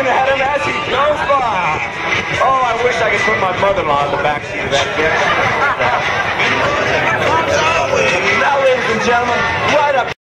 looking at him as he goes by. Oh, I wish I could put my mother-in-law in the back seat of that jet. now, ladies and gentlemen, right up